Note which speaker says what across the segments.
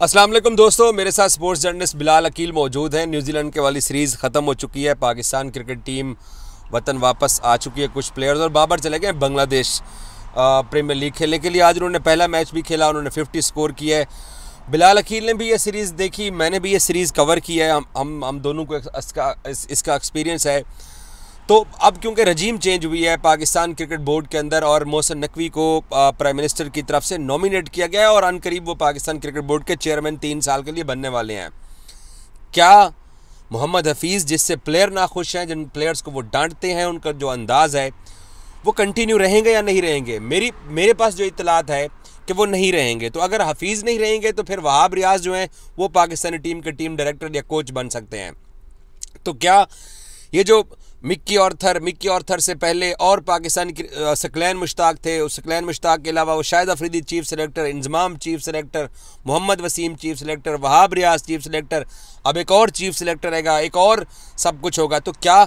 Speaker 1: वालेकुम दोस्तों, मेरे साथ स्पोर्ट्स जर्नलिस्ट बिलाल अकील मौजूद हैं। न्यूजीलैंड के वाली सीरीज़ ख़त्म हो चुकी है। पाकिस्तान क्रिकेट टीम वतन वापस आ चुकी है कुछ प्लेयर्स और बाबर चले गए बांग्लादेश प्रीमियर लीग खेलने के लिए। आज उन्होंने पहला मैच भी खेला, उन्होंने फिफ्टी स्कोर किया है। बिलाल अकील ने भी ये सीरीज़ देखी, मैंने भी ये सीरीज़ कवर की है। हम हम हम दोनों को इसका इसका एक्सपीरियंस है। तो अब क्योंकि रजीम चेंज हुई है, पाकिस्तान क्रिकेट बोर्ड के अंदर और मोहसन नकवी को प्राइम मिनिस्टर की तरफ़ से नॉमिनेट किया गया है और अनकरीब वो पाकिस्तान क्रिकेट बोर्ड के चेयरमैन तीन साल के लिए बनने वाले हैं। क्या मोहम्मद हफीज़, जिससे प्लेयर नाखुश हैं, जिन प्लेयर्स को वो डांटते हैं, उनका जो अंदाज़ है, वो कंटिन्यू रहेंगे या नहीं रहेंगे? मेरी, मेरे पास जो इतलात है कि वो नहीं रहेंगे। तो अगर हफीज़ नहीं रहेंगे तो फिर वहाब रियाज जो हैं, वो पाकिस्तानी टीम के टीम डायरेक्टर या कोच बन सकते हैं। तो क्या ये जो मिक्की ऑर्थर मिक्की ऑर्थर से पहले और पाकिस्तान की सकलैन मुश्ताक थे, उस सकलैन मुश्ताक के अलावा वो Shahid Afridi chief selector, Inzamam chief selector, Mohammad Wasim chief selector, Wahab Riaz chief selector, अब एक और चीफ सेलेक्टर रहेगा एक और सब कुछ होगा। तो क्या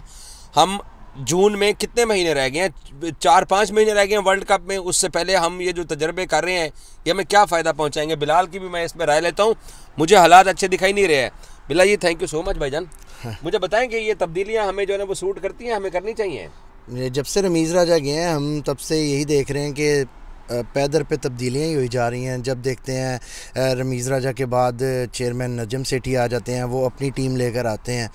Speaker 1: हम जून में कितने महीने रह गए हैं? चार पाँच महीने रह गए हैं वर्ल्ड कप में। उससे पहले हम ये जो तजर्बे कर रहे हैं ये हमें क्या फ़ायदा पहुँचाएँगे? बिलाल की भी मैं इसमें राय लेता हूँ। मुझे हालात अच्छे दिखाई नहीं रहे हैं। बिला जी थैंक यू सो मच भाईजान। मुझे बताएँ कि ये तब्दीलियाँ हमें जो है वो सूट करती हैं? हमें करनी चाहिए?
Speaker 2: जब से रमीज़ राजा गए हैं हम तब से यही देख रहे हैं कि पैदर पे तब्दीलियाँ ही हुई जा रही हैं। जब देखते हैं रमीज़ राजा के बाद चेयरमैन नजम सेठी आ जाते हैं वो अपनी टीम लेकर आते हैं।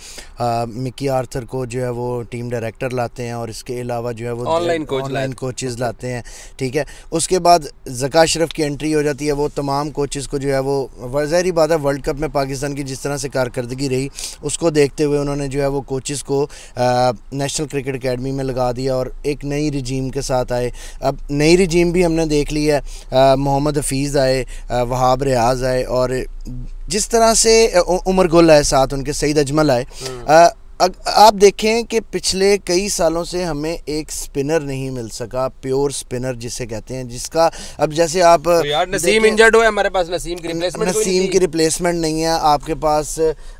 Speaker 2: मिकी आर्थर को जो है वो टीम डायरेक्टर लाते हैं और इसके अलावा जो है वो
Speaker 1: ऑनलाइन कोच
Speaker 2: ऑनलाइन कोचेज़ लाते हैं ठीक है? उसके बाद जका शरफ की एंट्री हो जाती है वो तमाम कोचेज़ को जो है वो ज़हरी बात है वर्ल्ड कप में पाकिस्तान की जिस तरह से कारकर्दगी रही उसको देखते हुए उन्होंने जो है वो कोचेज़ को नेशनल क्रिकेट अकेडमी में लगा दिया और एक नई रिजीम के साथ आए। अब नई रिजीम भी हमने देख लिया है मोहम्मद हफीज़ आए वहाब रियाज आए और जिस तरह से उमर गुल आए साथ उनके सईद अजमल आए हम्म। आप देखें कि पिछले कई सालों से हमें एक स्पिनर नहीं मिल सका प्योर स्पिनर जिसे कहते हैं जिसका अब जैसे आप
Speaker 1: तो यार नसीम इंजर्ड हुआ हमारे पास नसीम की रिप्लेसमेंट
Speaker 2: नसीम की रिप्लेसमेंट नहीं है आपके पास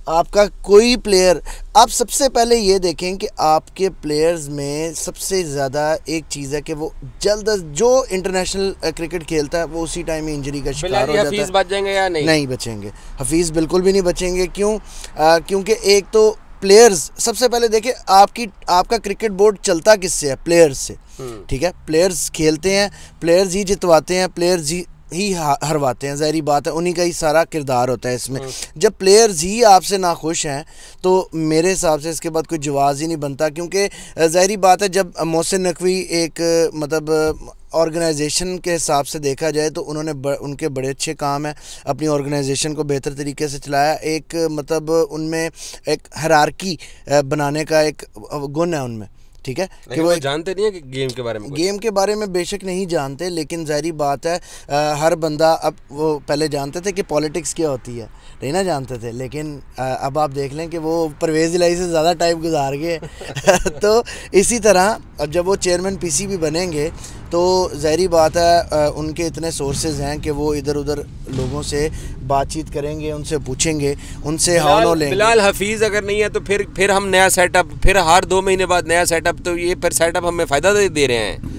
Speaker 2: आपका कोई प्लेयर आप सबसे पहले ये देखें कि आपके प्लेयर्स में सबसे ज़्यादा एक चीज़ है कि वो जल्द जो इंटरनेशनल क्रिकेट खेलता है वो उसी टाइम इंजरी का शिकार हो जाता है।
Speaker 1: बच जाएँगे या नहीं?
Speaker 2: नहीं बचेंगे। हफीज़ बिल्कुल भी नहीं बचेंगे क्यों? क्योंकि एक तो प्लेयर्स सबसे पहले देखिए आपकी आपका क्रिकेट बोर्ड चलता किससे है? प्लेयर्स से। हम्म। ठीक है? प्लेयर्स खेलते हैं प्लेयर्स ही जितवाते हैं प्लेयर्स ही ही हरवाते हैं जहरी बात है उन्हीं का ही सारा किरदार होता है इसमें। जब प्लेयर्स ही आपसे ना खुश हैं तो मेरे हिसाब से इसके बाद कोई जवाब ही नहीं बनता क्योंकि जहरी बात है जब मोहसिन नकवी एक मतलब ऑर्गेनाइजेशन के हिसाब से देखा जाए तो उन्होंने ब, उनके बड़े अच्छे काम हैं अपनी ऑर्गेनाइजेशन को बेहतर तरीके से चलाया एक मतलब उनमें एक हरारकी बनाने का एक गुण है उनमें ठीक है?
Speaker 1: कि वो जानते नहीं है कि गेम के बारे में
Speaker 2: गेम के बारे में बेशक नहीं जानते लेकिन जहरी बात है आ, हर बंदा अब वो पहले जानते थे कि पॉलिटिक्स क्या होती है नहीं ना जानते थे लेकिन आ, अब आप देख लें कि वो परवेज़ इलाई से ज़्यादा टाइम गुजार गए तो इसी तरह अब जब वो चेयरमैन पीसीबी बनेंगे तो ज़हरी बात है उनके इतने सोर्सेज हैं कि वो इधर उधर लोगों से बातचीत करेंगे उनसे पूछेंगे उनसे हानो लेंगे।
Speaker 1: फ़िलहाल हफीज़ अगर नहीं है तो फिर फिर हम नया सेटअप फिर हर दो महीने बाद नया सेटअप तो ये फिर सेटअप हमें फ़ायदा दे रहे हैं।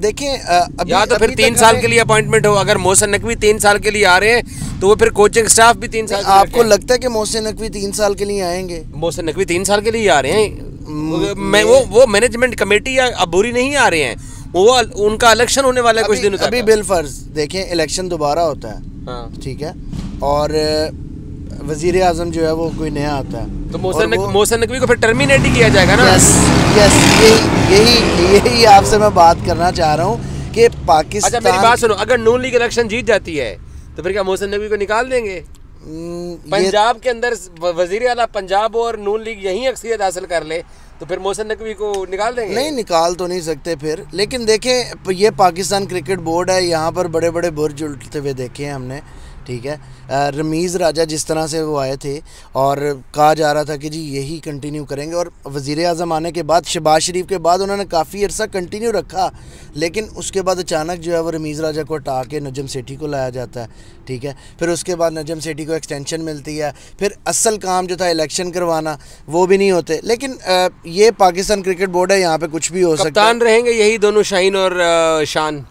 Speaker 2: देखें
Speaker 1: या तो फिर तीन साल के लिए अपॉइंटमेंट हो अगर मोहसिन नकवी तीन साल के लिए आ रहे हैं तो वो फिर कोचिंग स्टाफ भी तीन साल
Speaker 2: आपको लगता है कि मोहसिन नकवी तीन साल के लिए आएँगे?
Speaker 1: मोहसिन नकवी तीन साल के लिए आ रहे हैं। मैं वो वो मैनेजमेंट कमेटी या अबूरी नहीं आ रहे हैं। वो उनका इलेक्शन होने वाला है कुछ दिनों
Speaker 2: तक। अभी बिल फ़र्ज़ देखें इलेक्शन दोबारा होता है। हाँ। ठीक है? और वज़ीर आज़म जो है वो कोई नया आता है।
Speaker 1: तो मोहसन मोहसन नकवी को फिर टर्मिनेट ही किया जाएगा ना?
Speaker 2: यस यस यही यही यही आपसे मैं बात करना चाह रहा हूँ कि पाकिस्तान
Speaker 1: अच्छा मेरी बात सुनो अगर नून लीग इलेक्शन जीत जाती है तो फिर क्या मोहसन नकवी को निकाल देंगे? पंजाब के अंदर वज़ीर अला पंजाब और नून लीग यही अक्सरियत हासिल कर ले तो फिर मोहसन नकवी को निकाल देंगे?
Speaker 2: नहीं निकाल तो नहीं सकते फिर लेकिन देखें ये पाकिस्तान क्रिकेट बोर्ड है यहाँ पर बड़े बड़े बुर्ज उल्टते हुए देखे हैं हमने। ठीक है। रमीज़ राजा जिस तरह से वो आए थे और कहा जा रहा था कि जी यही कंटिन्यू करेंगे और वज़ी अजम आने के बाद, शबाज शरीफ के बाद उन्होंने काफ़ी अर्सा कंटिन्यू रखा, लेकिन उसके बाद अचानक जो है वो रमीज़ राजा को हटा के नजम सेठी को लाया जाता है, ठीक है। फिर उसके बाद नजम सेठी को एक्सटेंशन मिलती है, फिर असल काम जो था इलेक्शन करवाना, वो भी नहीं होते। लेकिन ये पाकिस्तान क्रिकेट बोर्ड है, यहाँ पर कुछ भी हो सकता
Speaker 1: रहेंगे, यही दोनों शाइन और शान।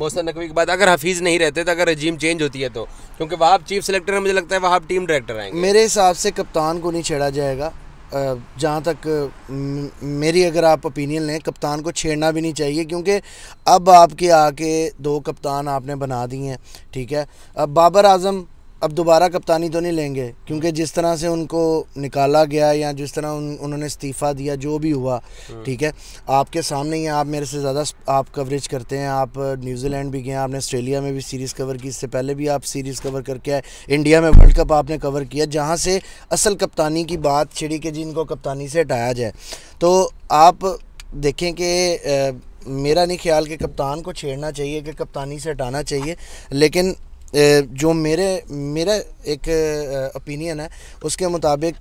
Speaker 1: मोहसन नकवी के बाद अगर हफीज़ नहीं रहते तो अगर रजीम चेंज होती है तो। क्योंकि वहाँ चीफ सेलेक्टर है, मुझे लगता है वहाँ टीम डायरेक्टर आएँगे।
Speaker 2: मेरे हिसाब से कप्तान को नहीं छेड़ा जाएगा। जहाँ तक मेरी अगर आप ओपिनियन लें, कप्तान को छेड़ना भी नहीं चाहिए, क्योंकि अब आपके आके दो कप्तान आपने बना दिए हैं, ठीक है? अब बाबर आज़म अब दोबारा कप्तानी तो नहीं लेंगे क्योंकि जिस तरह से उनको निकाला गया या जिस तरह उन, उन्होंने इस्तीफ़ा दिया जो भी हुआ हम्म। ठीक है आपके सामने ही आप मेरे से ज़्यादा आप कवरेज करते हैं आप न्यूजीलैंड भी गए आपने ऑस्ट्रेलिया में भी सीरीज़ कवर की इससे पहले भी आप सीरीज़ कवर करके आए इंडिया में वर्ल्ड कप आपने कवर किया जहाँ से असल कप्तानी की बात छिड़ी कि जी इनको कप्तानी से हटाया जाए तो आप देखें कि मेरा नहीं ख्याल कि कप्तान को छेड़ना चाहिए कि कप्तानी से हटाना चाहिए लेकिन जो मेरे, मेरा एक ओपिनियन है, उसके मुताबिक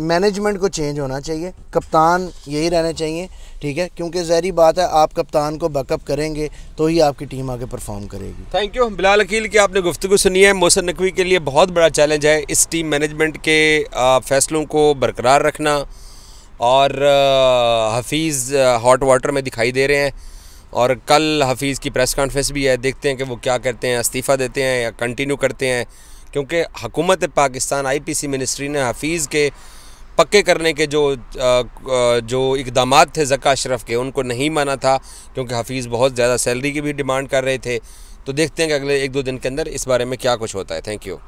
Speaker 2: मैनेजमेंट को चेंज होना चाहिए। कप्तान यही रहने चाहिए, ठीक है? क्योंकि जहरी बात है, आप कप्तान को बैकअप करेंगे तो ही आपकी टीम आगे परफॉर्म करेगी।
Speaker 1: थैंक यू बिलाल अकील की आपने गुफ्तु सुनी है। मौसम नकवी के लिए बहुत बड़ा चैलेंज है इस टीम मैनेजमेंट के फैसलों को बरकरार रखना और हफीज़ हॉट वाटर में दिखाई दे रहे हैं। और कल हफीज़ की प्रेस कॉन्फ्रेंस भी है, देखते हैं कि वो क्या करते हैं, इस्तीफ़ा देते हैं या कंटिन्यू करते हैं। क्योंकि हुकूमत पाकिस्तान आईपीसी मिनिस्ट्री ने हफीज़ के पक्के करने के जो जो इकदाम थे जका अशरफ के, उनको नहीं माना था, क्योंकि हफीज़ बहुत ज़्यादा सैलरी की भी डिमांड कर रहे थे। तो देखते हैं कि अगले एक दो दिन के अंदर इस बारे में क्या कुछ होता है। Thank you.